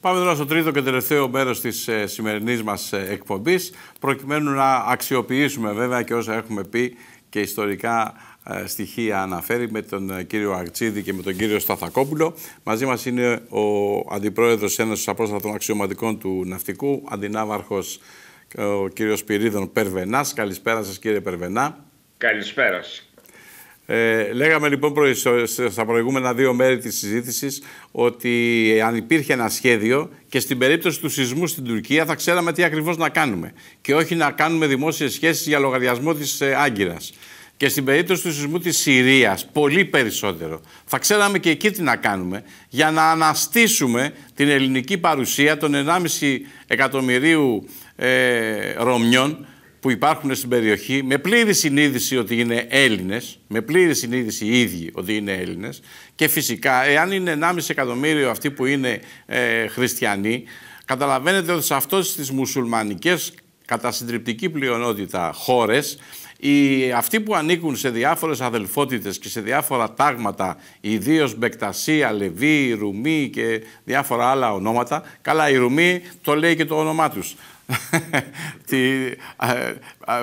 Πάμε τώρα στο τρίτο και τελευταίο μέρος της ε, σημερινής μας ε, εκπομπής, προκειμένου να αξιοποιήσουμε βέβαια και όσα έχουμε πει και ιστορικά ε, στοιχεία αναφέρει με τον ε, κύριο Αρτσίδη και με τον κύριο Σταθακόπουλο. Μαζί μας είναι ο Αντιπρόεδρος Ένωσης Απόστατων Αξιωματικών του Ναυτικού, Αντινάβαρχος ο κύριος Πυρίδων Περβενάς. Καλησπέρα σας κύριε Περβενά. Καλησπέρα σας. Ε, λέγαμε λοιπόν στα προηγούμενα δύο μέρη της συζήτησης ότι αν υπήρχε ένα σχέδιο και στην περίπτωση του σεισμού στην Τουρκία θα ξέραμε τι ακριβώς να κάνουμε και όχι να κάνουμε δημόσιες σχέσεις για λογαριασμό της ε, Άγκυρας. Και στην περίπτωση του σεισμού της Συρίας, πολύ περισσότερο. Θα ξέραμε και εκεί τι να κάνουμε για να αναστήσουμε την ελληνική παρουσία των 1,5 εκατομμυρίου ε, Ρωμιών που υπάρχουν στην περιοχή με πλήρη συνείδηση ότι είναι Έλληνες, με πλήρη συνείδηση οι ίδιοι ότι είναι Έλληνες και φυσικά εάν είναι 1,5 εκατομμύριο αυτοί που είναι ε, χριστιανοί, καταλαβαίνετε ότι σε αυτές τις μουσουλμανικές κατά συντριπτική πλειονότητα χώρες οι, αυτοί που ανήκουν σε διάφορες αδελφότητες και σε διάφορα τάγματα, ιδίως Μπεκτασία, Λεβί, Ρουμί και διάφορα άλλα ονόματα, καλά η Ρουμί το λέει και το όνομά τους. Τι,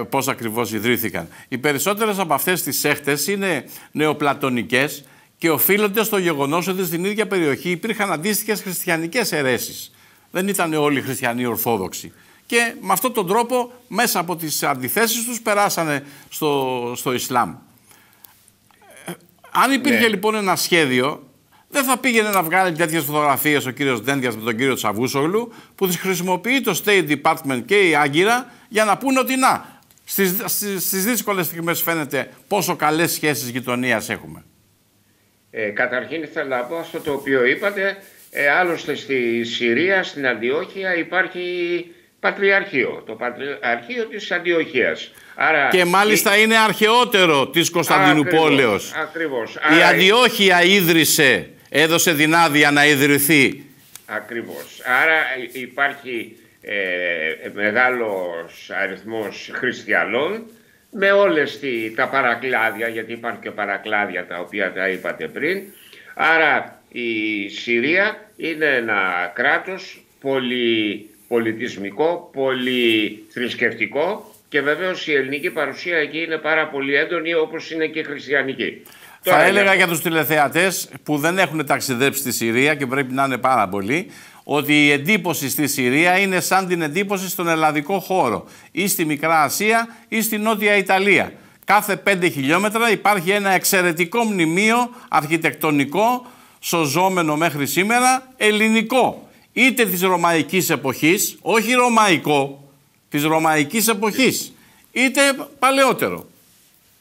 πώς ακριβώς ιδρύθηκαν. Οι περισσότερες από αυτές τις σέχτες είναι νεοπλατωνικές και οφείλονται στο γεγονός ότι στην ίδια περιοχή υπήρχαν αντίστοιχες χριστιανικές αιρέσεις. Δεν ήταν όλοι χριστιανοί ορθόδοξοι και με αυτόν τον τρόπο μέσα από τις αντιθέσεις τους περάσανε στο, στο Ισλάμ. Ε, αν υπήρχε ναι. λοιπόν ένα σχέδιο, δεν θα πήγαινε να βγάλει τέτοιες φωτογραφίες ο κύριος Ντέντια με τον κύριο Τσαβούσογλου, που τις χρησιμοποιεί το State Department και η Άγκυρα για να πούνε ότι να, στις, στις, δύσκολες στιγμές φαίνεται πόσο καλές σχέσεις γειτονίας έχουμε. Ε, καταρχήν θέλω να πω αυτό το οποίο είπατε, ε, άλλωστε στη Συρία, στην Αντιόχεια υπάρχει Πατριαρχείο, το Πατριαρχείο της Αντιοχίας. Άρα, και μάλιστα είναι αρχαιότερο της Κωνσταντινούπολεως. Ακριβώς. Η Αντιόχεια ίδρυσε, έδωσε την άδεια να ιδρυθεί. Ακριβώς. Άρα υπάρχει ε, μεγάλος αριθμός χριστιανών με όλες τι, τα παρακλάδια, γιατί υπάρχουν και παρακλάδια τα οποία τα είπατε πριν. Άρα η Συρία είναι ένα κράτος πολύ πολιτισμικό, πολύ θρησκευτικό και βεβαίως η ελληνική παρουσία εκεί είναι πάρα πολύ έντονη όπως είναι και η χριστιανική. Θα έλεγα για τους τηλεθεατές που δεν έχουν ταξιδέψει στη Συρία και πρέπει να είναι πάρα πολλοί ότι η εντύπωση στη Συρία είναι σαν την εντύπωση στον ελλαδικό χώρο ή στη Μικρά Ασία ή στη Νότια Ιταλία. Κάθε 5 χιλιόμετρα υπάρχει ένα εξαιρετικό μνημείο αρχιτεκτονικό, σωζόμενο μέχρι σήμερα, ελληνικό είτε της ρωμαϊκής εποχής, όχι ρωμαϊκό, της ρωμαϊκής εποχής, είτε παλαιότερο.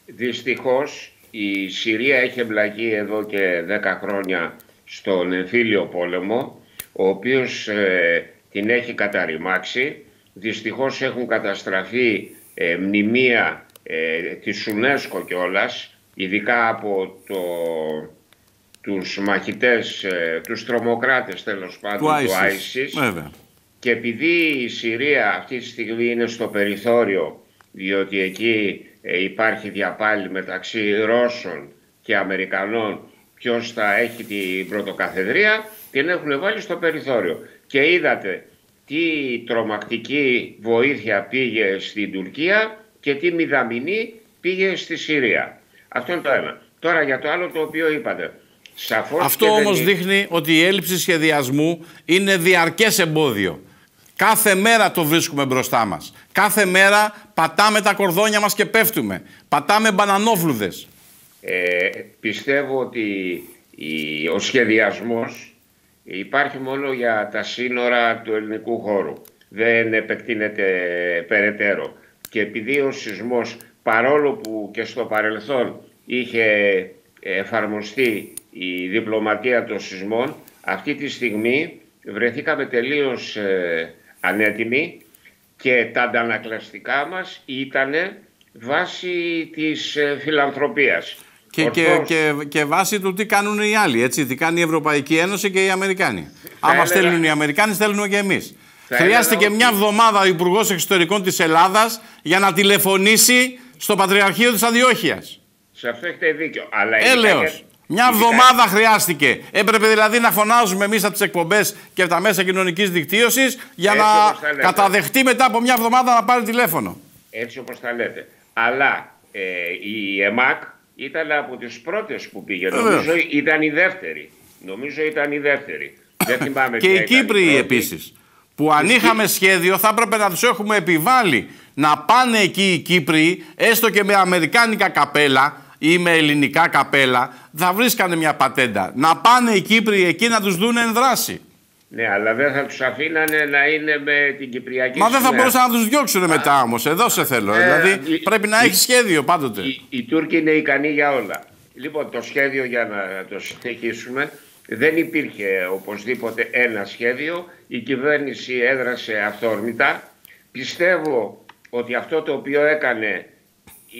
Δυστυχώς η Συρία έχει εμπλακεί εδώ και 10 χρόνια στον εμφύλιο πόλεμο, ο οποίος ε, την έχει καταρριμάξει. Δυστυχώς έχουν καταστραφεί ε, μνημεία ε, της UNESCO κιόλας, ειδικά από το τους μαχητές, ε, τους τρομοκράτες τέλος πάντων του ISIS, και επειδή η Συρία αυτή τη στιγμή είναι στο περιθώριο διότι εκεί ε, υπάρχει διαπάλη μεταξύ Ρώσων και Αμερικανών ποιος θα έχει την πρωτοκαθεδρία την έχουν βάλει στο περιθώριο και είδατε τι τρομακτική βοήθεια πήγε στην Τουρκία και τι μηδαμινή πήγε στη Συρία. Αυτό είναι το ένα. Τώρα για το άλλο το οποίο είπατε. Αυτό όμως δείχνει ότι η έλλειψη σχεδιασμού είναι διαρκές εμπόδιο. Κάθε μέρα το βρίσκουμε μπροστά μας. Κάθε μέρα πατάμε τα κορδόνια μας και πέφτουμε. Πατάμε μπανανόφλουδες. Ε, πιστεύω ότι η, ο σχεδιασμός υπάρχει μόνο για τα σύνορα του ελληνικού χώρου. Δεν επεκτείνεται περαιτέρω. Και επειδή ο σεισμός παρόλο που και στο παρελθόν είχε εφαρμοστεί η διπλωματία των σεισμών, αυτή τη στιγμή βρεθήκαμε τελείως ε, ανέτοιμοι και τα αντανακλαστικά μας ήταν βάση της ε, φιλανθρωπίας. Και, και, και, και βάση του τι κάνουν οι άλλοι, έτσι, τι κάνει η Ευρωπαϊκή Ένωση και οι Αμερικάνοι. Θα Άμα στέλνουν οι Αμερικάνοι, στέλνουμε και εμείς. Χρειάστηκε μια εβδομάδα ο Υπουργός Εξωτερικών της Ελλάδας για να τηλεφωνήσει στο Πατριαρχείο της Αντιόχειας. Σε αυτό έχετε δίκιο. Αλλά Έλεος. Μια εβδομάδα χρειάστηκε. Έπρεπε δηλαδή να φωνάζουμε εμείς από τις εκπομπές και από τα μέσα κοινωνικής δικτύωσης για Έτσι να όπως τα λέτε. καταδεχτεί μετά από μια εβδομάδα να πάρει τηλέφωνο. Έτσι όπως τα λέτε. Αλλά ε, η ΕΜΑΚ ήταν από τις πρώτες που πήγε. Βεβαίως. Νομίζω ήταν η δεύτερη. Νομίζω ήταν η δεύτερη. Δεν θυμάμαι Και ποια οι ήταν η Κύπροι πρώτη. επίσης. Που αν είχαμε σχέδιο θα έπρεπε να τους έχουμε επιβάλει να πάνε εκεί οι Κύπροι, έστω και με αμερικάνικα καπέλα ή με ελληνικά καπέλα, θα βρίσκανε μια πατέντα. Να πάνε οι Κύπροι εκεί να τους δουν εν δράση. Ναι, αλλά δεν θα τους αφήνανε να είναι με την Κυπριακή Μα δεν θα σημαία. μπορούσαν να τους διώξουν μετά όμως. Εδώ σε θέλω. Ε, δηλαδή η- πρέπει να η- έχεις σχέδιο πάντοτε. Οι, οι Τούρκοι είναι ικανοί για όλα. Λοιπόν, το σχέδιο για να το συνεχίσουμε δεν υπήρχε οπωσδήποτε ένα σχέδιο. Η κυβέρνηση έδρασε αυθόρμητα. Πιστεύω ότι αυτό το οποίο έκανε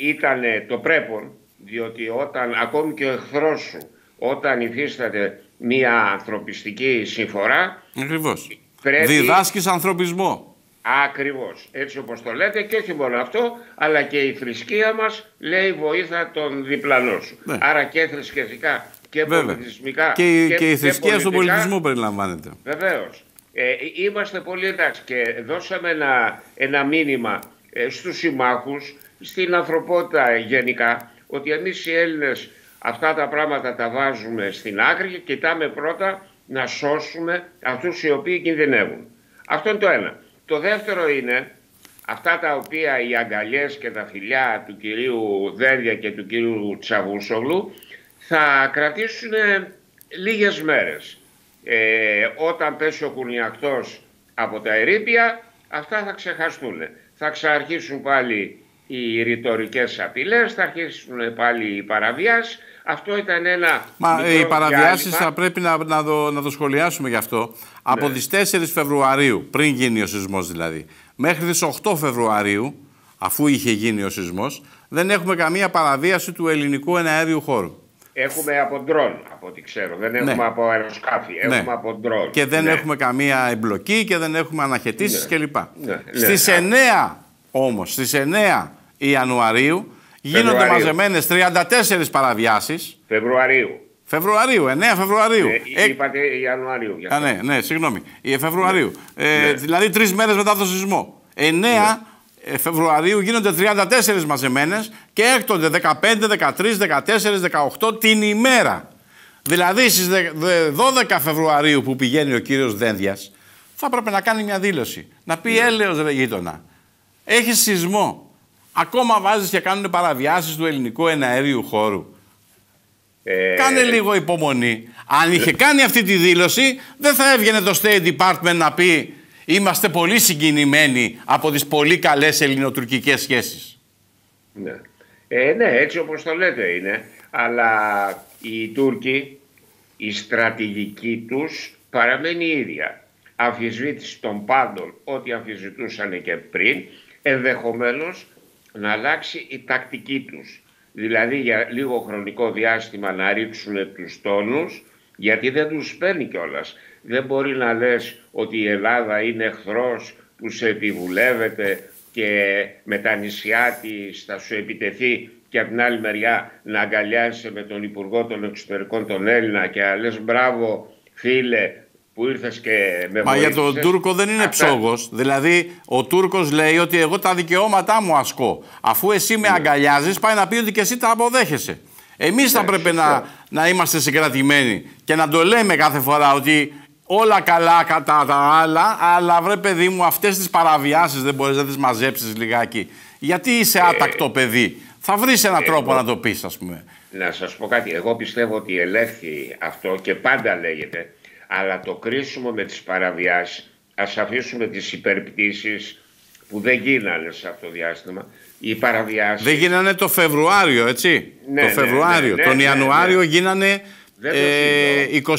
ήταν το πρέπον, διότι όταν ακόμη και ο εχθρός σου, όταν υφίσταται μια ανθρωπιστική συμφορά, Ακριβώς. πρέπει- Διδάσκεις ανθρωπισμό. Ακριβώς, έτσι όπως το λέτε και όχι μόνο αυτό, αλλά και η θρησκεία μας λέει βοήθα τον διπλανό σου. Ναι. Άρα και θρησκευτικά και Βέβαια. πολιτισμικά. Και, η- και η θρησκεία στον πολιτικά, πολιτισμό περιλαμβάνεται. Βεβαίως. Ε, είμαστε πολύ εντάξει και δώσαμε ένα, ένα μήνυμα ε, στους συμμάχους, στην ανθρωπότητα γενικά, ότι εμείς οι Έλληνες αυτά τα πράγματα τα βάζουμε στην άκρη και κοιτάμε πρώτα να σώσουμε αυτούς οι οποίοι κινδυνεύουν. Αυτό είναι το ένα. Το δεύτερο είναι αυτά τα οποία οι αγκαλιές και τα φιλιά του κυρίου Δένδια και του κυρίου Τσαβούσογλου θα κρατήσουν λίγες μέρες. Ε, όταν πέσει ο κουνιακτός από τα ερήπια, αυτά θα ξεχαστούν. Θα ξαρχίσουν πάλι οι ρητορικές απειλές, θα αρχίσουν πάλι οι παραβιάσεις. Αυτό ήταν ένα Μα μικρό οι παραβιάσεις διάλειμμα. θα πρέπει να, να, το, να το σχολιάσουμε γι' αυτό. Ναι. Από τις 4 Φεβρουαρίου, πριν γίνει ο σεισμός δηλαδή, μέχρι τις 8 Φεβρουαρίου, αφού είχε γίνει ο σεισμός, δεν έχουμε καμία παραβίαση του ελληνικού εναέριου χώρου. Έχουμε από ντρόν, από ό,τι ξέρω. Δεν έχουμε Ναι. από αεροσκάφη, Ναι. έχουμε από ντρόν. Και δεν Ναι. έχουμε καμία εμπλοκή και δεν έχουμε αναχαιτήσεις Ναι. κλπ. Ναι, ναι. Στις 9 όμως, στις 9 Ιανουαρίου γίνονται Φεβρουαρίου. μαζεμένες 34 παραβιάσεις. Φεβρουαρίου. Φεβρουαρίου, 9 Φεβρουαρίου. Ε, Ε, είπατε Ιανουαρίου. γι' Α, αυτό. ναι, ναι, συγγνώμη. Η Φεβρουαρίου. Ε, Ναι. Δηλαδή τρεις μέρες μετά το σεισμό. 9 ε, Φεβρουαρίου γίνονται 34 μαζεμένες και έκτονται 15, 13, 14, 18 την ημέρα. Δηλαδή στις 12 Φεβρουαρίου που πηγαίνει ο κύριος Δένδιας, θα έπρεπε να κάνει μια δήλωση. Να πει έλεος ρε γείτονα. Έχει σεισμό. Ακόμα βάζεις και κάνουν παραβιάσεις του ελληνικού εναέριου χώρου. Ε, Κάνε λίγο υπομονή. Αν είχε κάνει αυτή τη δήλωση, δεν θα έβγαινε το State Department να πει Είμαστε πολύ συγκινημένοι από τις πολύ καλές ελληνοτουρκικές σχέσεις. Ναι. Ε, ναι, έτσι όπως το λέτε είναι. Αλλά οι Τούρκοι, η στρατηγική τους παραμένει η ίδια. Αμφισβήτηση των πάντων, ό,τι αμφισβητούσαν και πριν, ενδεχομένως να αλλάξει η τακτική τους. Δηλαδή για λίγο χρονικό διάστημα να ρίξουν τους τόνους, γιατί δεν τους παίρνει κιόλας. Δεν μπορεί να λες ότι η Ελλάδα είναι εχθρός που σε επιβουλεύεται και με τα νησιά της θα σου επιτεθεί και από την άλλη μεριά να αγκαλιάσαι με τον Υπουργό των Εξωτερικών τον Έλληνα και να λες μπράβο φίλε που ήρθες και με Μα για τον βοήθησες». Τούρκο δεν είναι Αυτά- ψόγος. Δηλαδή, ο Τούρκος λέει ότι εγώ τα δικαιώματά μου ασκώ. Αφού εσύ με αγκαλιάζεις, πάει να πει ότι και εσύ τα αποδέχεσαι. Εμείς θα Ναι, πρέπει σωστό. να, να είμαστε συγκρατημένοι και να το λέμε κάθε φορά ότι όλα καλά κατά τα άλλα, αλλά βρε παιδί μου, αυτές τις παραβιάσεις δεν μπορείς να τις μαζέψεις λιγάκι. Γιατί είσαι άτακτο παιδί; Θα βρεις έναν τρόπο να το πεις, ας πούμε. Να σας πω κάτι. Εγώ πιστεύω ότι ελέγχθη αυτό και πάντα λέγεται. Αλλά το κρίσιμο με τις παραβιάσεις, ας αφήσουμε τις υπερπτήσεις που δεν γίνανε σε αυτό το διάστημα. Οι παραβιάσεις... Δεν γίνανε το Φεβρουάριο, έτσι; Ναι, το ναι, Φεβρουάριο. ναι, ναι, Τον ναι, Ιανουάριο ναι. γίνανε Δεν το ε,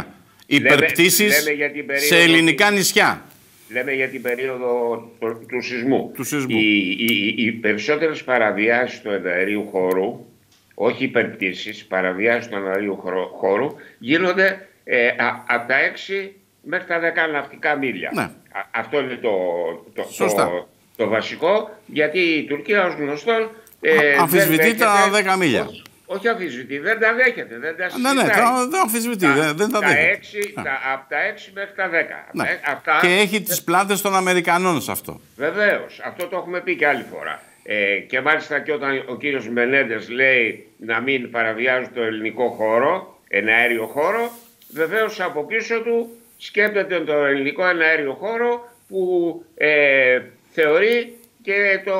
21 υπερπτήσεις λέμε για την περίοδο σε ελληνικά του- νησιά. Λέμε για την περίοδο του, του σεισμού. Του σεισμού. Οι, οι, οι περισσότερες παραβιάσεις του εναερίου χώρου, όχι υπερπτήσεις, παραβιάσεις του εναερίου χώρο- χώρου, γίνονται ε, από τα 6 μέχρι τα 10 ναυτικά μίλια. Ναι. Α- αυτό είναι το, το, Σωστά. το, το βασικό, γιατί η Τουρκία ως γνωστόν ε, δεν αμφισβητεί τα δέχεται 10 μίλια. Ότι, Όχι αμφισβητεί, δεν τα δέχεται. Δεν τα συζητάει. Ναι, ναι, δεν αμφισβητεί. Τα, δεν, δεν τα, τα δέχεται. 6, τα, από τα 6 μέχρι τα 10. Ναι. Αυτά... Και έχει τις πλάτες των Αμερικανών σε αυτό. Βεβαίως. Αυτό το έχουμε πει και άλλη φορά. Ε, και μάλιστα και όταν ο κύριος Μενέντες λέει να μην παραβιάζουν το ελληνικό χώρο, ένα αέριο χώρο, βεβαίως από πίσω του σκέπτεται το ελληνικό αέριο χώρο που ε, θεωρεί και το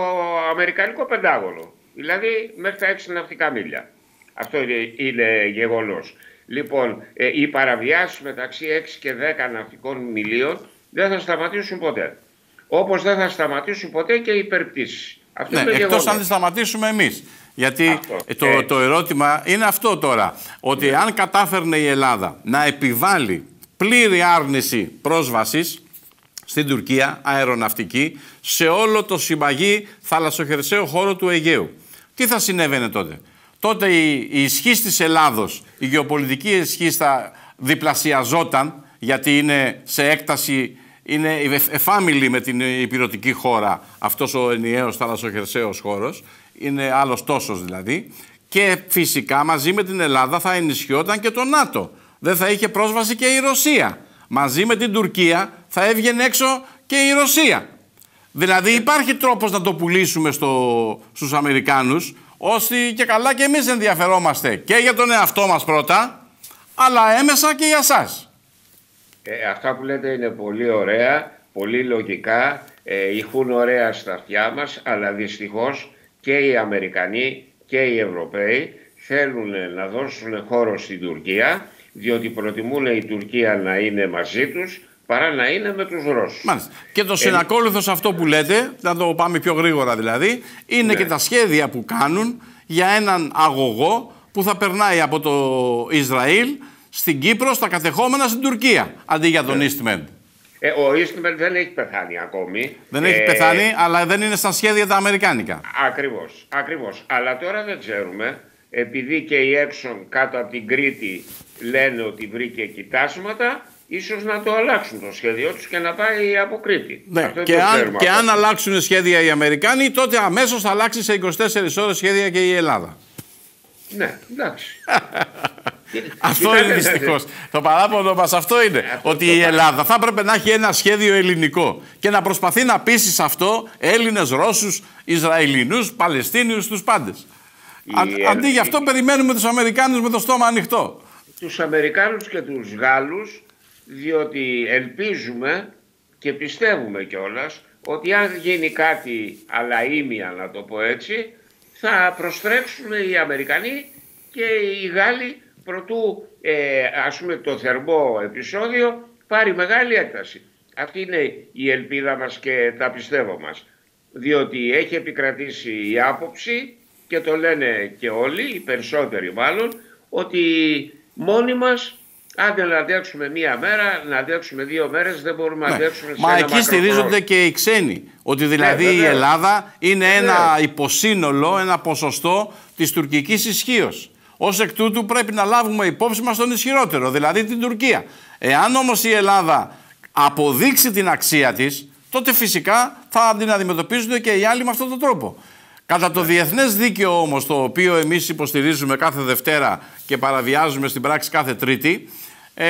αμερικανικό πεντάγωνο. Δηλαδή μέχρι τα 6 ναυτικά μίλια. Αυτό είναι, είναι γεγονός. Λοιπόν, ε, οι παραβιάσεις μεταξύ 6 και 10 ναυτικών μιλίων δεν θα σταματήσουν ποτέ. Όπως δεν θα σταματήσουν ποτέ και οι υπερπτήσεις. Αυτό ναι, εκτός αν σταματήσουμε εμείς. Γιατί το, ε. το ερώτημα είναι αυτό τώρα. Ότι ναι. αν κατάφερνε η Ελλάδα να επιβάλλει πλήρη άρνηση πρόσβασης στην Τουρκία, αεροναυτική, σε όλο το συμπαγή θαλασσοχερσαίο χώρο του Αιγαίου. Τι θα συνέβαινε τότε. Τότε η, η ισχύ της Ελλάδος, η γεωπολιτική ισχύ θα διπλασιαζόταν, γιατί είναι σε έκταση είναι εφάμιλη με την υπηρετική χώρα αυτός ο ενιαίος θαλασσοχερσαίος χώρος, είναι άλλος τόσος δηλαδή, και φυσικά μαζί με την Ελλάδα θα ενισχυόταν και το ΝΑΤΟ. Δεν θα είχε πρόσβαση και η Ρωσία. Μαζί με την Τουρκία θα έβγαινε έξω και η Ρωσία. Δηλαδή υπάρχει τρόπος να το πουλήσουμε στο, στους Αμερικάνους, ώστε και καλά και εμείς ενδιαφερόμαστε και για τον εαυτό μας πρώτα, αλλά έμεσα και για σας. Ε, αυτά που λέτε είναι πολύ ωραία, πολύ λογικά, ε, ηχούν ωραία στα αυτιά μας, αλλά δυστυχώς και οι Αμερικανοί και οι Ευρωπαίοι θέλουν να δώσουν χώρο στην Τουρκία, διότι προτιμούν η Τουρκία να είναι μαζί τους, παρά να είναι με τους Ρώσους. Μάλιστα. Και το ε, συνακόλουθος σε αυτό που λέτε, να το πάμε πιο γρήγορα δηλαδή, είναι ναι. και τα σχέδια που κάνουν για έναν αγωγό που θα περνάει από το Ισραήλ στην Κύπρο, στα κατεχόμενα στην Τουρκία, αντί για τον Eastman. Ε, ο Eastman δεν έχει πεθάνει ακόμη. Δεν έχει ε, πεθάνει, αλλά δεν είναι στα σχέδια τα αμερικάνικα. Ακριβώς, ακριβώς. Αλλά τώρα δεν ξέρουμε, επειδή και η Exxon κάτω από την Κρήτη λένε ότι βρήκε κοιτάσματα, ίσως να το αλλάξουν το σχέδιό τους και να πάει από Κρήτη. Ναι. και, αν, και αν αλλάξουν σχέδια οι Αμερικάνοι, τότε αμέσως θα αλλάξει σε 24 ώρες σχέδια και η Ελλάδα. Ναι, εντάξει. αυτό είναι δυστυχώς. Το παράπονο μας αυτό είναι. ότι η Ελλάδα θα έπρεπε να έχει ένα σχέδιο ελληνικό και να προσπαθεί να πείσει σε αυτό Έλληνες, Ρώσους, Ισραηλινούς, Παλαιστίνιους, τους πάντες. Αντί γι' αυτό περιμένουμε τους Αμερικάνους με το στόμα ανοιχτό. Τους Αμερικάνους και τους Γάλλους, διότι ελπίζουμε και πιστεύουμε κιόλας ότι αν γίνει κάτι αλαίμια, να το πω έτσι, θα προστρέξουν οι Αμερικανοί και οι Γάλλοι προτού ε, ας πούμε το θερμό επεισόδιο πάρει μεγάλη έκταση. Αυτή είναι η ελπίδα μας και τα πιστεύω μας. Διότι έχει επικρατήσει η άποψη και το λένε και όλοι, οι περισσότεροι μάλλον, ότι μόνοι μας Άντε να αντέξουμε μία μέρα, να αντέξουμε δύο μέρες, δεν μπορούμε να ναι. αντέξουμε σε Μα εκεί στηρίζονται και οι ξένοι. Ότι δηλαδή ναι, η Ελλάδα είναι ένα υποσύνολο, ένα ποσοστό της τουρκικής ισχύως. Ω εκ τούτου πρέπει να λάβουμε υπόψη μας τον ισχυρότερο, δηλαδή την Τουρκία. Εάν όμως η Ελλάδα αποδείξει την αξία της, τότε φυσικά θα την αντιμετωπίζουν και οι άλλοι με αυτόν τον τρόπο. Κατά το διεθνές δίκαιο όμως, το οποίο εμείς υποστηρίζουμε κάθε Δευτέρα και παραβιάζουμε στην πράξη κάθε Τρίτη, ε,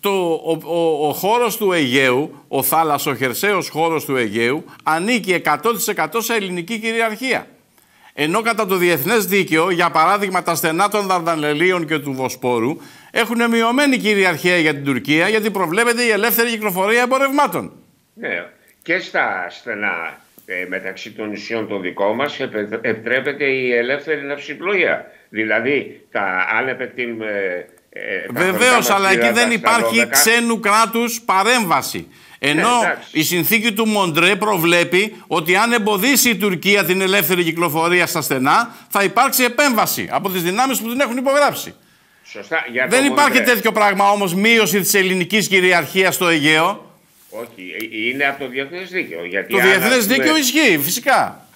το, ο, ο, ο, χώρος του Αιγαίου, ο θάλασσο χερσαίος χώρος του Αιγαίου, ανήκει 100% σε ελληνική κυριαρχία. Ενώ κατά το διεθνές δίκαιο, για παράδειγμα τα στενά των Δαρδανελίων και του Βοσπόρου, έχουν μειωμένη κυριαρχία για την Τουρκία γιατί προβλέπεται η ελεύθερη κυκλοφορία εμπορευμάτων. Ναι, και στα στενά ε, μεταξύ των νησιών των δικών μας επιτρέπεται η ελεύθερη ναυσιπλοεία. Δηλαδή, τα, αν επεκτείνουμε... Ε, Βεβαίως, αλλά εκεί δεν υπάρχει 12... ξένου κράτους παρέμβαση. Ενώ ναι, η συνθήκη του Μοντρέ προβλέπει ότι αν εμποδίσει η Τουρκία την ελεύθερη κυκλοφορία στα στενά, θα υπάρξει επέμβαση από τις δυνάμεις που την έχουν υπογράψει. Σωστά. Δεν υπάρχει τέτοιο πράγμα όμως μείωση της ελληνικής κυριαρχίας στο Αιγαίο. Όχι, ε, είναι από το διεθνές δίκαιο. Γιατί το διεθνές δίκαιο ισχύει, φυσικά.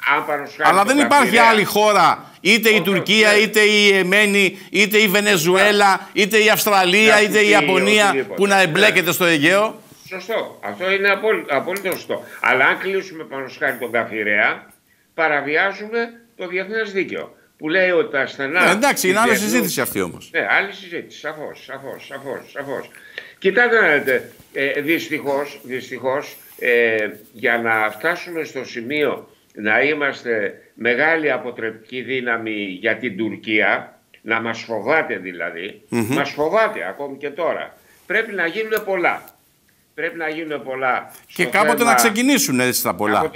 Αλλά δεν υπάρχει άλλη χώρα, είτε η Τουρκία, είτε η Εμένη, είτε η Βενεζουέλα, είτε η Αυστραλία, είτε η Ιαπωνία που να εμπλέκεται στο Αιγαίο. Σωστό. Αυτό είναι απόλυτο, απόλυτο σωστό. Αλλά αν κλείσουμε πάνω χάρη τον Καφιρέα, παραβιάζουμε το διεθνές δίκαιο. που λέει ότι τα στενά. Ναι, εντάξει, είναι άλλη συζήτηση αυτή όμως. Ναι, άλλη συζήτηση. Σαφώς, σαφώς, σαφώς. Σαφώς. Κοιτάξτε να δείτε. Ε, Δυστυχώς, δυστυχώς, ε, για να φτάσουμε στο σημείο να είμαστε μεγάλη αποτρεπτική δύναμη για την Τουρκία, να μας φοβάται δηλαδή, mm μας φοβάται ακόμη και τώρα. Πρέπει να γίνουν πολλά. Πρέπει να γίνουν πολλά. Και κάποτε να ξεκινήσουν έτσι τα πολλά.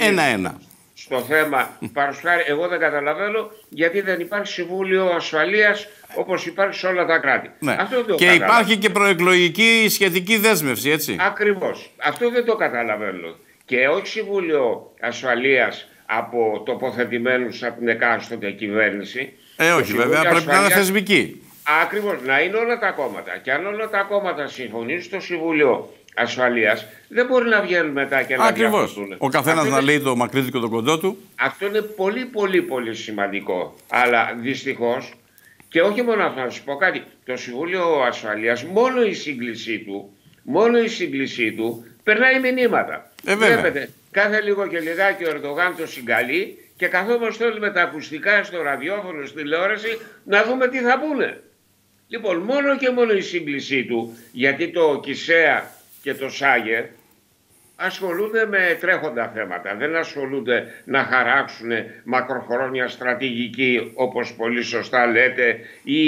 Ένα-ένα. Στο θέμα παρουσιάρει, εγώ δεν καταλαβαίνω γιατί δεν υπάρχει Συμβούλιο Ασφαλείας όπως υπάρχει σε όλα τα κράτη. Ναι. Αυτό δεν και υπάρχει και προεκλογική σχετική δέσμευση, έτσι. Ακριβώς. Αυτό δεν το καταλαβαίνω. Και όχι Συμβούλιο Ασφαλείας από τοποθετημένους από την εκάστοτε κυβέρνηση. Ε, όχι, βέβαια, πρέπει να είναι θεσμική. Ακριβώς, να είναι όλα τα κόμματα. Και αν όλα τα κόμματα συμφωνήσουν στο Συμβουλίο Ασφαλείας, δεν μπορεί να βγαίνουν μετά και να Ακριβώς. Ο καθένας να λέει το μακρύ και το κοντό του. Αυτό είναι πολύ, πολύ, πολύ σημαντικό. Αλλά δυστυχώς, και όχι μόνο αυτό, να σου πω κάτι. Το Συμβούλιο Ασφαλείας, μόνο η σύγκλησή του, μόνο η σύγκλησή του περνάει μηνύματα. Ε, Βλέπετε, κάθε λίγο και λιγάκι ο Ερντογάν το συγκαλεί και καθόμαστε όλοι με τα ακουστικά στο ραδιόφωνο, στη τηλεόραση να δούμε τι θα πούνε. Λοιπόν, μόνο και μόνο η σύγκλησή του, γιατί το Κισέα και το Σάγερ ασχολούνται με τρέχοντα θέματα. Δεν ασχολούνται να χαράξουν μακροχρόνια στρατηγική, όπως πολύ σωστά λέτε, ή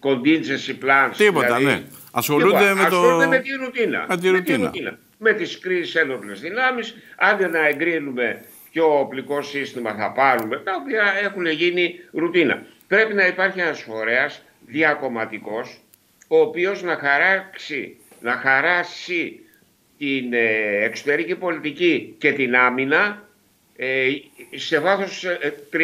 contingency plans. Τίποτα, δηλαδή. ναι. Ασχολούνται, λοιπόν, με, ασχολούνται με, τη ρουτίνα. Με τη ρουτίνα. Με, τις κρίσεις ένοπλες δυνάμεις, άντε να εγκρίνουμε ποιο οπλικό σύστημα θα πάρουμε, τα οποία έχουν γίνει ρουτίνα. Πρέπει να υπάρχει ένας φορέας διακομματικός, ο οποίος να χαράξει, να χαράσει την ε, εξωτερική πολιτική και την άμυνα ε, σε βάθος 30-40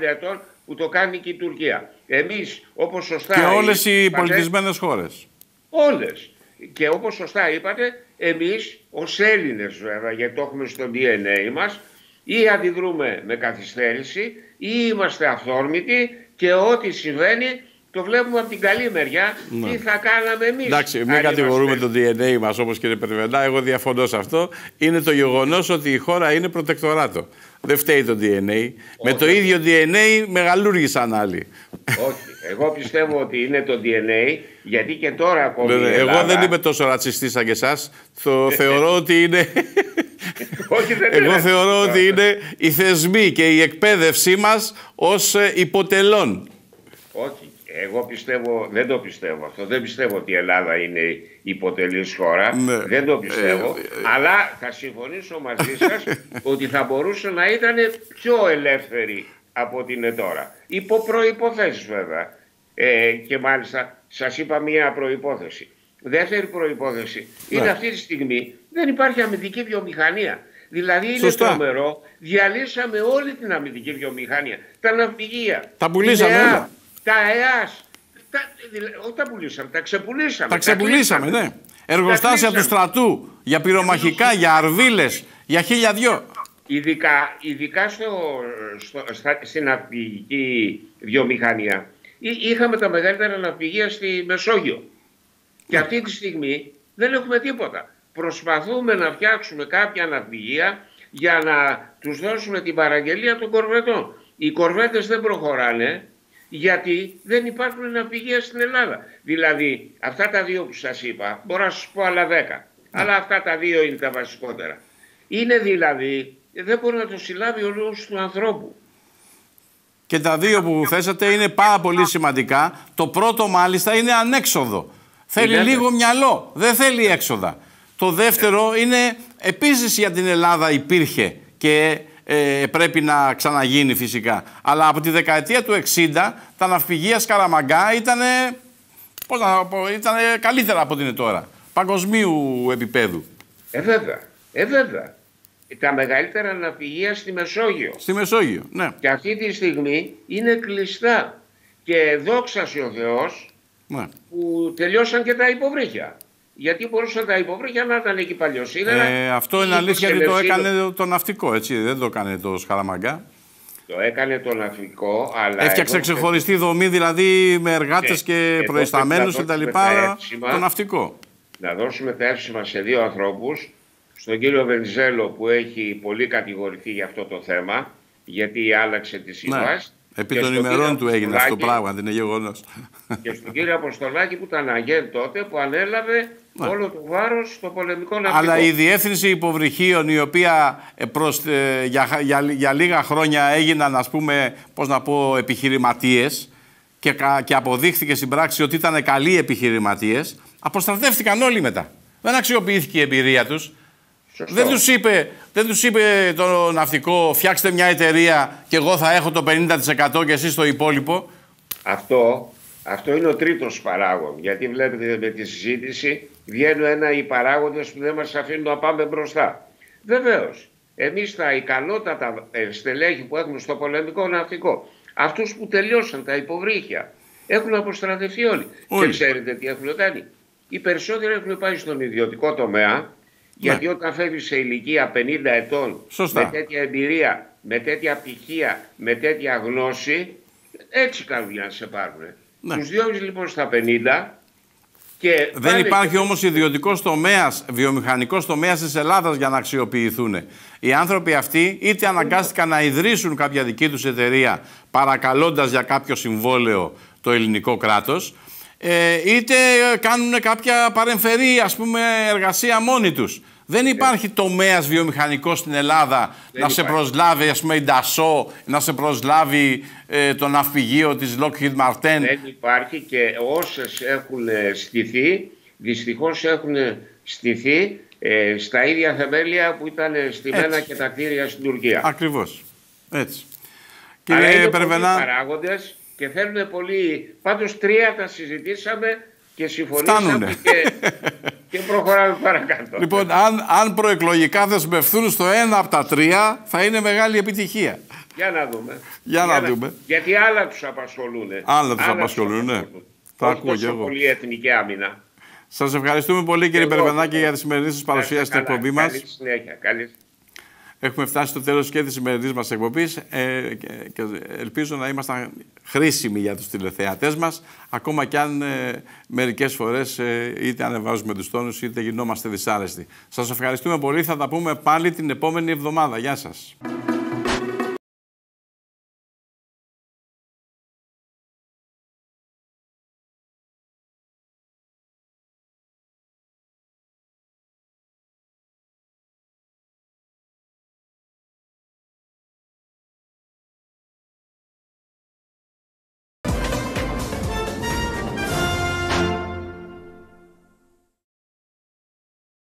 ε, ετών που το κάνει και η Τουρκία. Εμείς, όπως σωστά... Και όλες οι είπατε, πολιτισμένες χώρες. Όλες. Και όπως σωστά είπατε, εμείς ως Έλληνες βέβαια, γιατί το έχουμε στο DNA μας, ή αντιδρούμε με καθυστέρηση ή είμαστε αυθόρμητοι και ό,τι συμβαίνει το βλέπουμε από την καλή μεριά. Ναι. Τι θα κάναμε εμείς. Εντάξει, μην κατηγορούμε το DNA μας όπως κύριε Περβεντά. Εγώ διαφωνώ σε αυτό. Είναι το γεγονός ότι η χώρα είναι προτεκτοράτο. Δεν φταίει το DNA. Με το ίδιο DNA μεγαλούργησαν άλλοι. Όχι. Εγώ πιστεύω ότι είναι το DNA γιατί και τώρα ακόμη. Ναι, Ελλάδα... Εγώ δεν είμαι τόσο ρατσιστής σαν και εσάς. Το θεωρώ ότι είναι. Όχι, δεν Εγώ θεωρώ ότι είναι οι θεσμοί και η εκπαίδευσή μας ως ε, υποτελών. Όχι. Εγώ πιστεύω, δεν το πιστεύω αυτό. Δεν πιστεύω ότι η Ελλάδα είναι υποτελής χώρα. Ναι. Δεν το πιστεύω. Ε, ε, αλλά θα συμφωνήσω μαζί σας ότι θα μπορούσε να ήταν πιο ελεύθερη από ό,τι είναι τώρα. Υπό προϋποθέσεις βέβαια. Ε, και μάλιστα σας είπα μία προϋπόθεση. Δεύτερη προϋπόθεση ναι. είναι αυτή τη στιγμή δεν υπάρχει αμυντική βιομηχανία. Δηλαδή είναι Σωστά. τρομερό. Διαλύσαμε όλη την αμυντική βιομηχανία. Τα ναυπηγεία. Τα πουλήσαμε όλα τα ΕΑΣ, τα, όχι τα πουλήσαμε, τα ξεπουλήσαμε. Τα ξεπουλήσαμε, ναι. Εργοστάσια του στρατού, για πυρομαχικά, για αρβίλες, για χίλια δυο. Ειδικά, ειδικά στο, στο, στα, στην ναυπηγική βιομηχανία. Είχαμε τα μεγαλύτερα ναυπηγεία στη Μεσόγειο. Και αυτή τη στιγμή δεν έχουμε τίποτα. Προσπαθούμε να φτιάξουμε κάποια ναυπηγεία για να τους δώσουμε την παραγγελία των κορβετών. Οι κορβέτες δεν προχωράνε γιατί δεν υπάρχουν ναυπηγεία στην Ελλάδα. Δηλαδή, αυτά τα δύο που σας είπα, μπορώ να σας πω άλλα δέκα, ναι. αλλά αυτά τα δύο είναι τα βασικότερα. Είναι δηλαδή, δεν μπορεί να το συλλάβει ο λόγος του ανθρώπου. Και τα δύο που θέσατε είναι πάρα πολύ σημαντικά. Το πρώτο μάλιστα είναι ανέξοδο. Θέλει λίγο μυαλό, δεν θέλει έξοδα. Το δεύτερο είναι, επίσης για την Ελλάδα υπήρχε και ε, πρέπει να ξαναγίνει φυσικά. Αλλά από τη δεκαετία του 60 τα ναυπηγεία Σκαραμαγκά ήταν, πώς να πω, ήταν καλύτερα από ό,τι είναι τώρα. Παγκοσμίου επίπεδου. Ε, βέβαια. Ε, βέβαια. Τα μεγαλύτερα ναυπηγεία στη Μεσόγειο. Στη Μεσόγειο, ναι. Και αυτή τη στιγμή είναι κλειστά. Και δόξα ο Θεός ναι. που τελειώσαν και τα υποβρύχια. Γιατί μπορούσαν τα υποβρύχια να ήταν εκεί παλιώ. Ε, αυτό είναι αλήθεια γιατί το έκανε το ναυτικό, έτσι. Δεν το έκανε το Σκαραμαγκά. Το έκανε το ναυτικό, αλλά. Έφτιαξε εγώ... ξεχωριστή δομή, δηλαδή με εργάτες και προϊσταμένους κτλ. Το ναυτικό. Να δώσουμε τα εύσημα σε δύο ανθρώπους. Στον κύριο Βενιζέλο που έχει πολύ κατηγορηθεί για αυτό το θέμα, γιατί άλλαξε τη ναι. Επί των ημερών του έγινε αυτό το πράγμα, είναι γεγονός. Και στον κύριο Αποστολάκη που ήταν αγέν τότε που ανέλαβε ναι. όλο το βάρος στο πολεμικό ναυτικό. Αλλά η διεύθυνση υποβρυχίων η οποία ε, προς, ε, για, για, για, λίγα χρόνια έγιναν ας πούμε, πώς να πω, επιχειρηματίες και, και αποδείχθηκε στην πράξη ότι ήταν καλοί επιχειρηματίες, αποστρατεύτηκαν όλοι μετά. Δεν αξιοποιήθηκε η εμπειρία τους. Δεν τους, είπε, δεν τους είπε το ναυτικό φτιάξτε μια εταιρεία και εγώ θα έχω το 50% και εσείς το υπόλοιπο. Αυτό, αυτό είναι ο τρίτος παράγον. Γιατί βλέπετε με τη συζήτηση βγαίνουν ένα οι παράγοντες που δεν μας αφήνουν να πάμε μπροστά. Βεβαίως, εμείς τα ικανότατα στελέχη που έχουμε στο πολεμικό ναυτικό, αυτούς που τελειώσαν τα υποβρύχια, έχουν αποστρατευτεί όλοι. όλοι. Και ξέρετε τι έχουν κάνει. Οι περισσότεροι έχουν πάει στον ιδιωτικό τομέα γιατί ναι. όταν φεύγεις σε ηλικία 50 ετών με τέτοια εμπειρία, με τέτοια πτυχία, με τέτοια γνώση, έτσι κάνουν για να σε πάρουν. Ναι. Τους διώχνεις λοιπόν στα 50 και Δεν υπάρχει όμως ιδιωτικός τομέας, βιομηχανικός τομέας της Ελλάδας για να αξιοποιηθούν. Οι άνθρωποι αυτοί είτε αναγκάστηκαν να ιδρύσουν κάποια δική τους εταιρεία παρακαλώντας για κάποιο συμβόλαιο το ελληνικό κράτος, ε, είτε κάνουν κάποια παρεμφερή ας πούμε εργασία μόνοι τους. Δεν υπάρχει τομέας βιομηχανικός στην Ελλάδα να σε προσλάβει, ας πούμε, η Ντασό, να σε προσλάβει ε, το ναυπηγείο της Lockheed Martin. Δεν υπάρχει και όσες έχουν στηθεί, δυστυχώς έχουν στηθεί ε, στα ίδια θεμέλια που ήταν στημένα και τα κτίρια στην Τουρκία. Ακριβώς. Έτσι. Κύριε Περβενά. παράγοντες και θέλουν πολύ. Πάντως τρία τα συζητήσαμε και συμφωνήσαμε και, και προχωράμε παρακάτω. Λοιπόν, αν, αν προεκλογικά δεσμευθούν στο ένα από τα τρία, θα είναι μεγάλη επιτυχία. Για να δούμε. Για, να, δούμε. Γιατί άλλα τους απασχολούν. Άλλα τους απασχολούν, ναι. Θα ακούω και εγώ. πολύ εθνική άμυνα. Σας ευχαριστούμε πολύ κύριε Περβενάκη για τη σημερινή σας παρουσία στην εκπομπή μας. Καλή συνέχεια. Καλή Έχουμε φτάσει στο τέλος και της σημερινής μας εκπομπής ε, και, ελπίζω να ήμασταν χρήσιμοι για τους τηλεθεατές μας, ακόμα κι αν ε, μερικές φορές ε, είτε ανεβάζουμε τους τόνους είτε γινόμαστε δυσάρεστοι. Σας ευχαριστούμε πολύ. Θα τα πούμε πάλι την επόμενη εβδομάδα. Γεια σας.